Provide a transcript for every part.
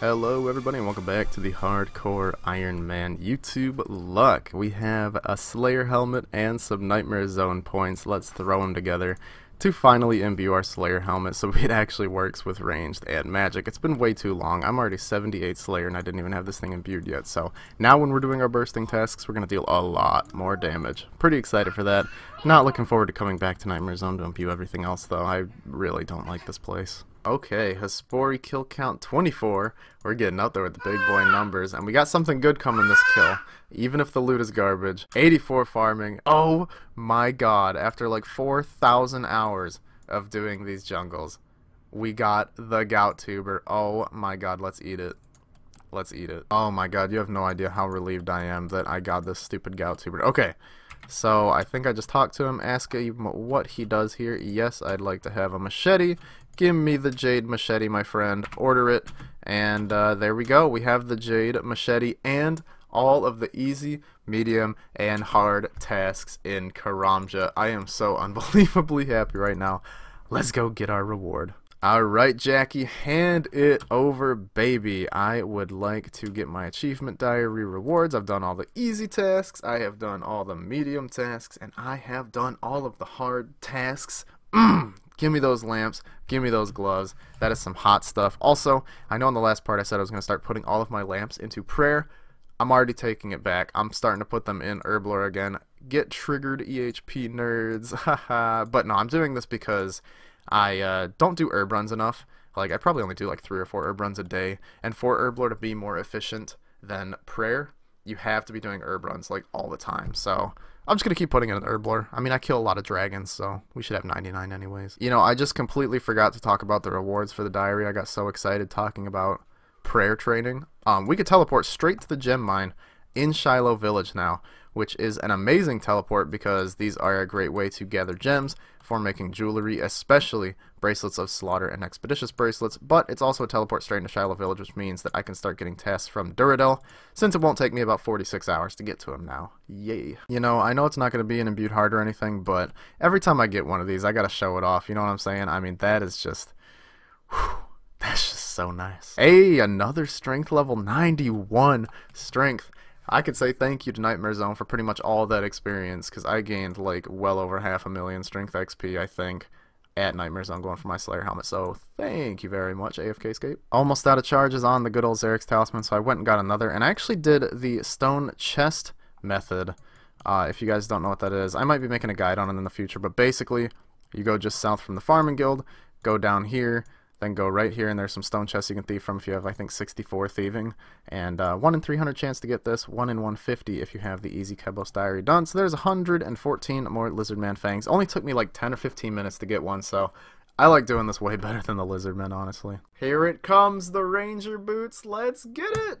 Hello everybody and welcome back to the Hardcore Iron Man YouTube luck. We have a Slayer helmet and some Nightmare Zone points. Let's throw them together to finally imbue our Slayer helmet so it actually works with ranged and magic. It's been way too long. I'm already 78 Slayer and I didn't even have this thing imbued yet. So now when we're doing our bursting tasks, we're going to deal a lot more damage. Pretty excited for that. Not looking forward to coming back to Nightmare Zone to imbue everything else though. I really don't like this place. Okay, Hespori kill count 24. We're getting out there with the big boy numbers, and we got something good coming this kill, even if the loot is garbage. 84 farming. Oh my god, after like 4,000 hours of doing these jungles, we got the gout tuber. Oh my god, let's eat it. Let's eat it. Oh my god, you have no idea how relieved I am that I got this stupid gout tuber. Okay, so I think I just talked to him, ask him what he does here. Yes, I'd like to have a machete. Give me the Jade Machete, my friend. Order it. And uh, there we go. We have the Jade Machete and all of the easy, medium, and hard tasks in Karamja. I am so unbelievably happy right now. Let's go get our reward. Alright, Jackie, hand it over, baby. I would like to get my achievement diary rewards. I've done all the easy tasks, I have done all the medium tasks, and I have done all of the hard tasks. Mm, Give me those lamps. Give me those gloves. That is some hot stuff. Also, I know in the last part I said I was going to start putting all of my lamps into prayer. I'm already taking it back. I'm starting to put them in Herblore again. Get triggered, EHP nerds. But no, I'm doing this because I uh, don't do herb runs enough. Like, I probably only do like three or four herb runs a day. And for Herblore to be more efficient than prayer, you have to be doing herb runs like all the time. So I'm just going to keep putting in an Herblore. I mean, I kill a lot of dragons, so we should have 99 anyways. You know, I just completely forgot to talk about the rewards for the diary. I got so excited talking about prayer training. Um, we could teleport straight to the gem mine in Shilo Village now, which is an amazing teleport because these are a great way to gather gems for making jewelry, especially bracelets of slaughter and expeditious bracelets, but it's also a teleport straight into Shilo Village, which means that I can start getting tasks from Duradel, since it won't take me about 46 hours to get to him now. Yay. You know, I know it's not going to be an imbued heart or anything, but every time I get one of these, I got to show it off, you know what I'm saying? I mean, that is just... That's just so nice. Hey, another strength level 91 strength. I could say thank you to Nightmare Zone for pretty much all that experience because I gained like well over half a million strength XP, I think, at Nightmare Zone going for my Slayer helmet. So thank you very much, AFK Escape. Almost out of charges on the good old Xeric's Talisman, so I went and got another. And I actually did the Stone Chest method. Uh, if you guys don't know what that is, I might be making a guide on it in the future, but basically, you go just south from the Farming Guild, go down here, then go right here, and there's some stone chests you can thieve from if you have, I think, 64 thieving. And uh, 1 in 300 chance to get this, 1 in 150 if you have the easy Kebos Diary done. So there's 114 more Lizardman Fangs. Only took me like 10 or 15 minutes to get one, so I like doing this way better than the Lizardmen, honestly. Here it comes, the Ranger Boots. Let's get it!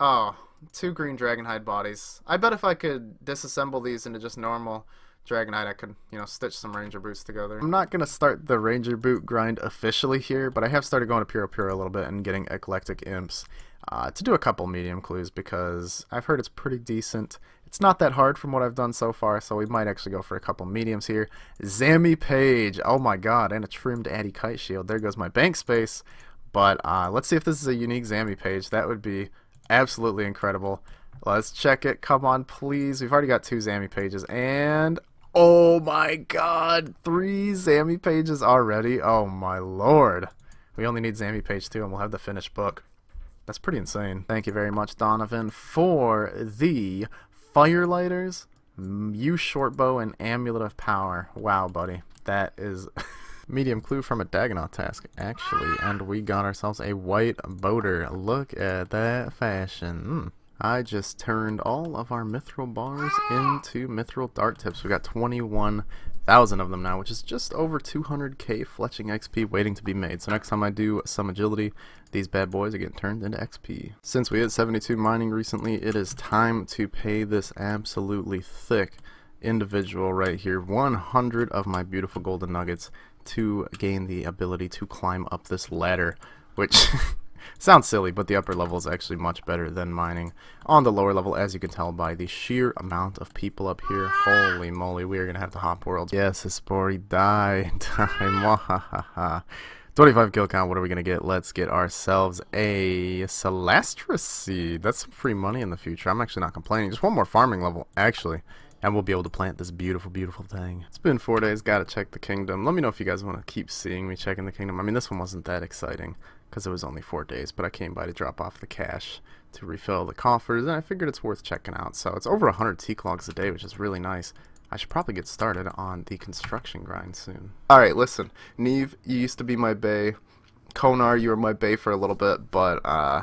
Oh, two green Dragonhide bodies. I bet if I could disassemble these into just normal Dragonhide, I could, you know, stitch some Ranger boots together. I'm not going to start the Ranger boot grind officially here, but I have started going to Puro Puro a little bit and getting Eclectic Imps uh, to do a couple medium clues because I've heard it's pretty decent. It's not that hard from what I've done so far, so we might actually go for a couple mediums here. Zammy Page, oh my god, and a trimmed Addy Kite Shield. There goes my bank space. But uh, let's see if this is a unique Zammy Page. That would be absolutely incredible. Let's check it. Come on, please. We've already got two Zammy pages. And Oh my god, three Zammy pages already? Oh my lord. We only need Zammy page 2 and we'll have the finished book. That's pretty insane. Thank you very much, Donovan, for the Firelighters, yew Shortbow, and Amulet of Power. Wow, buddy. That is medium clue from a Dagannoth task, actually. And we got ourselves a white boater. Look at that fashion. Mm. I just turned all of our mithril bars ah. into mithril dart tips. We've got 21,000 of them now, which is just over 200k fletching XP waiting to be made. So next time I do some agility, these bad boys are getting turned into XP. Since we hit 72 mining recently, it is time to pay this absolutely thick individual right here 100 of my beautiful golden nuggets to gain the ability to climb up this ladder, which... Sounds silly, but the upper level is actually much better than mining on the lower level, as you can tell by the sheer amount of people up here. Holy moly, we are going to have to hop worlds. Yes, Hespori, die, die, mwahaha. 25 kill count, what are we going to get? Let's get ourselves a Celastrus Seed. That's some free money in the future. I'm actually not complaining. Just one more farming level, actually. And we'll be able to plant this beautiful, beautiful thing. It's been four days. Got to check the kingdom. Let me know if you guys want to keep seeing me checking the kingdom. I mean, this one wasn't that exciting because it was only four days. But I came by to drop off the cash to refill the coffers. And I figured it's worth checking out. So it's over 100 teak logs a day, which is really nice. I should probably get started on the construction grind soon. Alright, listen. Neve, you used to be my bay. Konar, you were my bay for a little bit, but uh,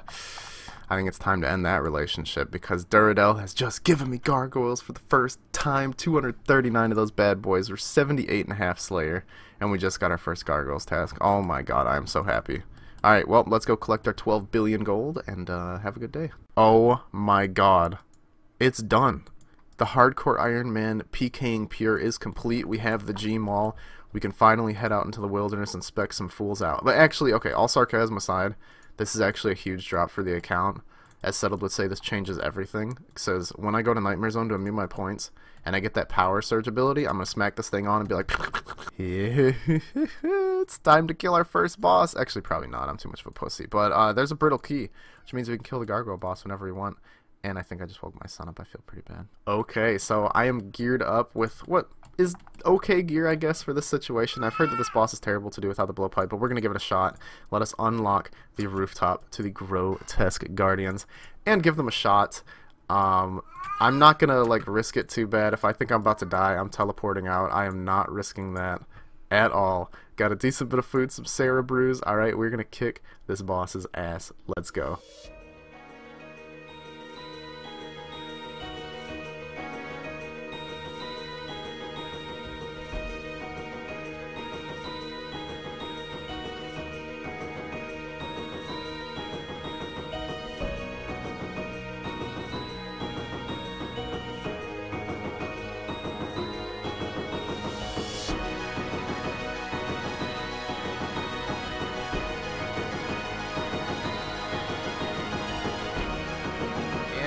I think it's time to end that relationship because Duradel has just given me gargoyles for the first time. 239 of those bad boys. We're 78 and a half Slayer, and we just got our first gargoyles task. Oh my god, I am so happy. Alright, well, let's go collect our 12 billion gold and uh, have a good day. Oh my god. It's done. The hardcore Iron Man PKing pure is complete. We have the G Maul. We can finally head out into the wilderness and spec some fools out. But actually, okay, all sarcasm aside, this is actually a huge drop for the account. As Settled would say, this changes everything. It says, when I go to Nightmare Zone to immune my points, and I get that power surge ability, I'm going to smack this thing on and be like, it's time to kill our first boss. Actually, probably not. I'm too much of a pussy. But uh, there's a brittle key, which means we can kill the gargoyle boss whenever we want. And I think I just woke my son up. I feel pretty bad. Okay, so I am geared up with what is okay gear, I guess, for this situation. I've heard that this boss is terrible to do without the blowpipe, but we're going to give it a shot. Let us unlock the rooftop to the grotesque guardians and give them a shot. Um, I'm not going to like risk it too bad. If I think I'm about to die, I'm teleporting out. I am not risking that at all. Got a decent bit of food, some Sarah brews. Alright, we're going to kick this boss's ass. Let's go.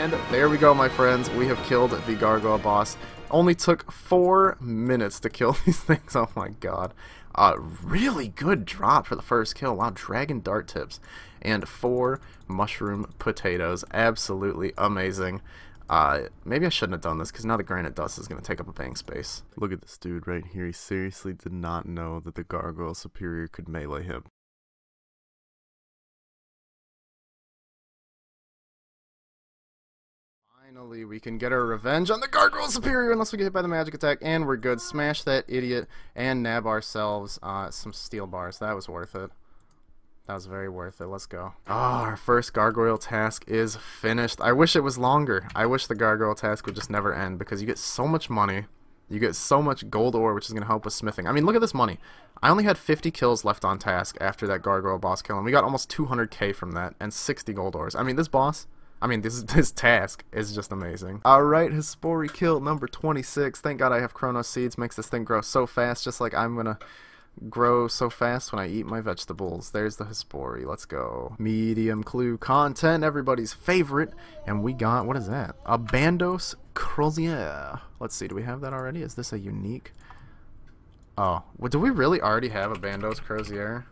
And there we go, my friends. We have killed the Gargoyle boss. Only took four minutes to kill these things. Oh my god. Uh, really good drop for the first kill. Wow, Dragon Dart Tips. And four Mushroom Potatoes. Absolutely amazing. Uh, maybe I shouldn't have done this because now the granite dust is going to take up a bank space. Look at this dude right here. He seriously did not know that the Gargoyle Superior could melee him. Finally, we can get our revenge on the Gargoyle Superior unless we get hit by the magic attack, and we're good. Smash that idiot and nab ourselves uh, some steel bars. That was worth it. That was very worth it. Let's go. Ah, oh, our first gargoyle task is finished. I wish it was longer. I wish the gargoyle task would just never end because you get so much money. You get so much gold ore, which is going to help with smithing. I mean, look at this money. I only had 50 kills left on task after that gargoyle boss kill, and we got almost 200k from that and 60 gold ores. I mean, this boss I mean, this this task is just amazing. Alright, Hespori kill number 26. Thank God I have Chrono Seeds. Makes this thing grow so fast, just like I'm gonna grow so fast when I eat my vegetables. There's the Hespori. Let's go. Medium clue content, everybody's favorite. And we got, what is that? A Bandos Crozier. Let's see, do we have that already? Is this a unique? Oh, well, do we really already have a Bandos Crozier?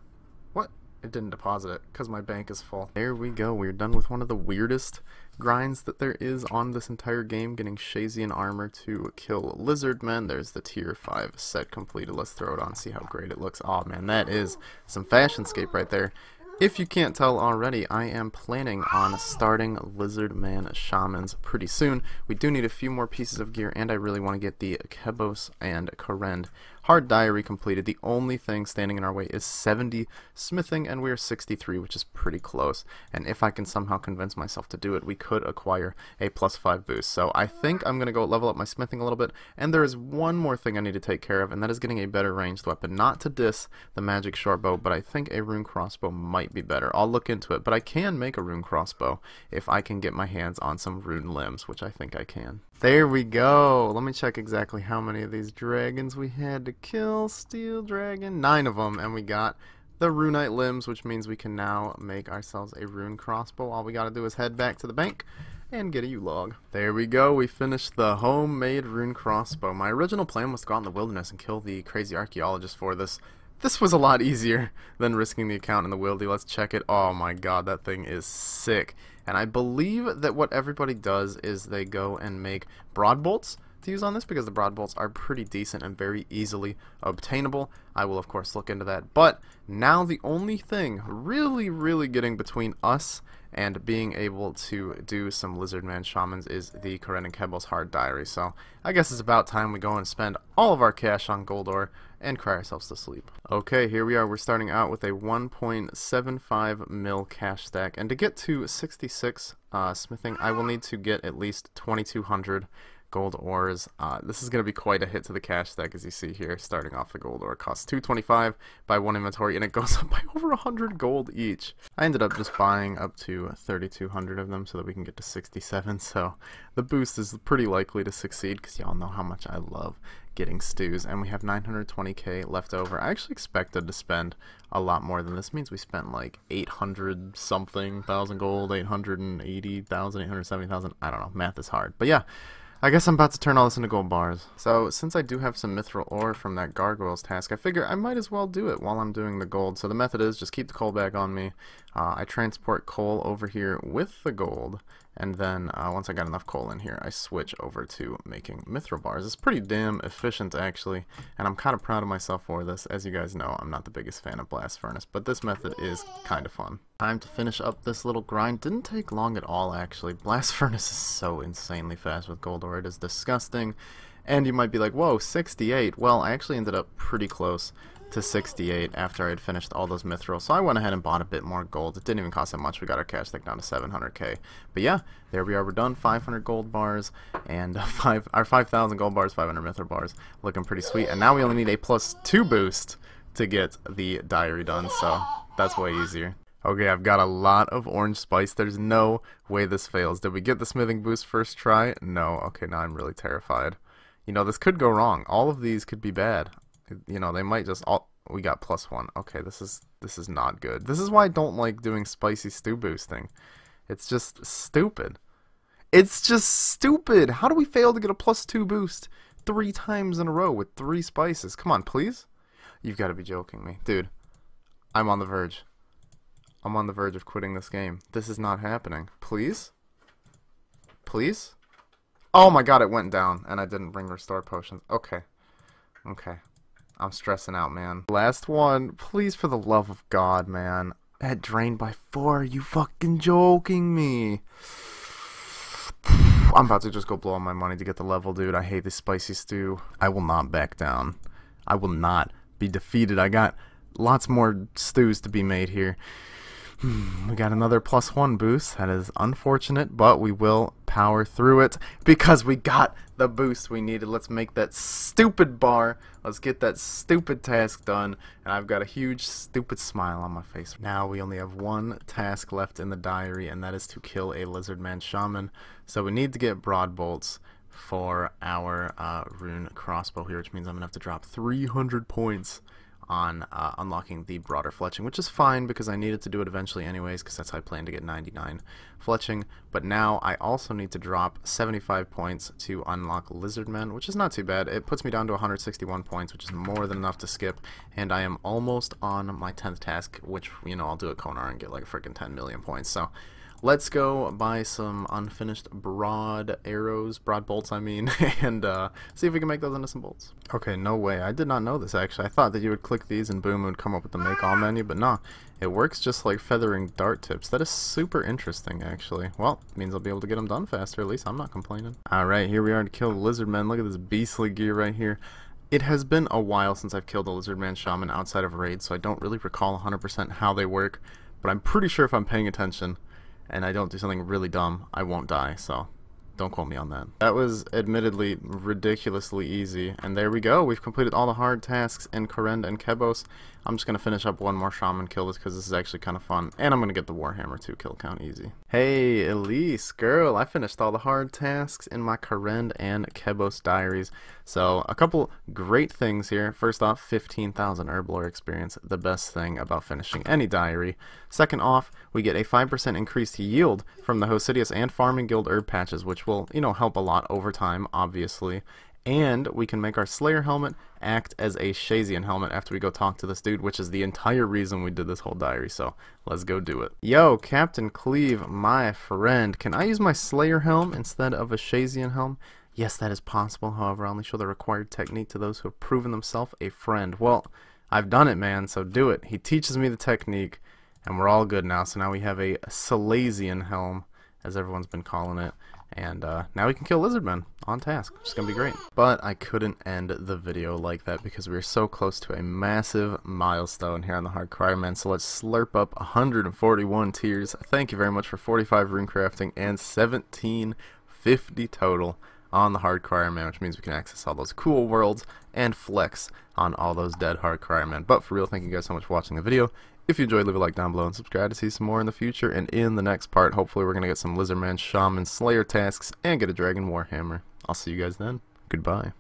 It didn't deposit it because my bank is full. There we go. We're done with one of the weirdest grinds that there is on this entire game. Getting Shayzien armor to kill lizard men. There's the tier 5 set completed. Let's throw it on, see how great it looks. Oh man, that is some fashionscape right there. If you can't tell already, I am planning on starting Lizard Man Shamans pretty soon. We do need a few more pieces of gear, and I really want to get the Kebos and Kourend Hard Diary completed. The only thing standing in our way is 70 smithing, and we are 63, which is pretty close. And if I can somehow convince myself to do it, we could acquire a plus 5 boost. So I think I'm going to go level up my smithing a little bit. And there is one more thing I need to take care of, and that is getting a better ranged weapon. Not to diss the magic short bow, but I think a rune crossbow might be better. I'll look into it, but I can make a rune crossbow if I can get my hands on some rune limbs, which I think I can. There we go. Let me check exactly how many of these dragons we had to kill. Steel dragon. Nine of them. And we got the runite limbs, which means we can now make ourselves a rune crossbow. All we got to do is head back to the bank and get a yew log. There we go. We finished the homemade rune crossbow. My original plan was to go out in the wilderness and kill the crazy archaeologist for this this was a lot easier than risking the account in the wildy. Let's check it. Oh my god, that thing is sick. And I believe that what everybody does is they go and make broad bolts to use on this because the broad bolts are pretty decent and very easily obtainable. I will of course look into that. But now the only thing really, really getting between us and being able to do some Lizardman Shamans is the Kourend and Kebos Hard Diary. So I guess it's about time we go and spend all of our cash on gold ore and cry ourselves to sleep. Okay, here we are. We're starting out with a 1.75 mil cash stack. And to get to 66 uh, smithing, I will need to get at least 2200 gold ores. Uh, this is going to be quite a hit to the cash stack as you see here. Starting off the gold ore costs 225 by one inventory and it goes up by over 100 gold each. I ended up just buying up to 3200 of them so that we can get to 67 so the boost is pretty likely to succeed because y'all know how much I love getting stews and we have 920k left over. I actually expected to spend a lot more than this means we spent like 800 something thousand gold, 880,000, 870,000. I don't know, math is hard. But yeah, I guess I'm about to turn all this into gold bars. So, since I do have some mithril ore from that gargoyles task, I figure I might as well do it while I'm doing the gold. So the method is just keep the coal bag on me. Uh, I transport coal over here with the gold, and then uh, once I got enough coal in here, I switch over to making mithril bars. It's pretty damn efficient, actually, and I'm kind of proud of myself for this. As you guys know, I'm not the biggest fan of blast furnace, but this method is kind of fun. Time to finish up this little grind. Didn't take long at all, actually. Blast furnace is so insanely fast with gold ore. It is disgusting. And you might be like, whoa, 68. Well, I actually ended up pretty close to 68 after I had finished all those mithrils. So I went ahead and bought a bit more gold. It didn't even cost that much. We got our cash stack down to 700k. But yeah, there we are. We're done. 500 gold bars and five our 5,000 gold bars, 500 mithril bars. Looking pretty sweet. And now we only need a plus 2 boost to get the diary done. So that's way easier. Okay, I've got a lot of orange spice. There's no way this fails. Did we get the smithing boost first try? No. Okay, now I'm really terrified. You know, this could go wrong. All of these could be bad you know, they might just all we got plus one. Okay, this is this is not good. This is why I don't like doing spicy stew boosting. It's just stupid. It's just stupid. How do we fail to get a plus two boost three times in a row with three spices? Come on, please. You've got to be joking me. Dude, I'm on the verge. I'm on the verge of quitting this game. This is not happening. Please? Please? Oh my god, it went down, and I didn't bring restore potions. Okay. Okay. I'm stressing out, man. Last one. Please, for the love of God, man. That drained by four. Are you fucking joking me? I'm about to just go blow all my money to get the level, dude. I hate this spicy stew. I will not back down. I will not be defeated. I got lots more stews to be made here. We got another plus one boost. That is unfortunate, but we will power through it because we got the boost we needed. Let's make that stupid bar. Let's get that stupid task done. And I've got a huge stupid smile on my face. Now we only have one task left in the diary, and that is to kill a Lizardman Shaman. So we need to get Broad Bolts for our uh, rune crossbow here, which means I'm going to have to drop 300 points on uh, unlocking the broader fletching, which is fine because I needed to do it eventually anyways because that's how I plan to get 99 fletching. But now I also need to drop 75 points to unlock Lizardmen, which is not too bad. It puts me down to 161 points, which is more than enough to skip, and I am almost on my 10th task, which, you know, I'll do at Konar and get like a freaking 10 million points. So let's go buy some unfinished broad arrows, broad bolts I mean, and uh, see if we can make those into some bolts. Okay, no way. I did not know this actually. I thought that you would click these and boom, it would come up with the make all menu, but nah. It works just like feathering dart tips. That is super interesting actually. Well, means I'll be able to get them done faster, at least I'm not complaining. Alright, here we are to kill the lizard men. Look at this beastly gear right here. It has been a while since I've killed a Lizardman Shaman outside of raids, so I don't really recall 100% how they work, but I'm pretty sure if I'm paying attention, and I don't do something really dumb, I won't die, so don't quote me on that. That was admittedly ridiculously easy. And there we go. We've completed all the hard tasks in Kourend and Kebos. I'm just going to finish up one more Shaman kill this because this is actually kind of fun. And I'm going to get the Warhammer 2 kill count easy. Hey, Elise, girl, I finished all the hard tasks in my Kourend and Kebos diaries. So, a couple great things here. First off, 15,000 Herblore experience, the best thing about finishing any diary. Second off, we get a 5% increased yield from the Hosidius and Farming Guild herb patches, which will, you know, help a lot over time, obviously. and we can make our Slayer helmet act as a Shayzien helmet after we go talk to this dude, which is the entire reason we did this whole diary, so let's go do it. Yo, Captain Cleive, my friend, can I use my Slayer helm instead of a Shayzien helm? Yes, that is possible, however, I only show the required technique to those who have proven themselves a friend. Well, I've done it, man, so do it. He teaches me the technique, and we're all good now, so now we have a Slayzien helm, as everyone's been calling it. And uh, now we can kill lizardmen on task, is going to be great. But I couldn't end the video like that because we are so close to a massive milestone here on the Hardcore Man. So let's slurp up 141 tears. Thank you very much for 45 rune crafting and 1750 total on the Hardcore Man, which means we can access all those cool worlds and flex on all those dead Hardcore Man. But for real, thank you guys so much for watching the video. If you enjoyed, leave a like down below and subscribe to see some more in the future. And in the next part, hopefully we're going to get some Lizardman, Shaman, Slayer tasks, and get a Dragon Warhammer. I'll see you guys then. Goodbye.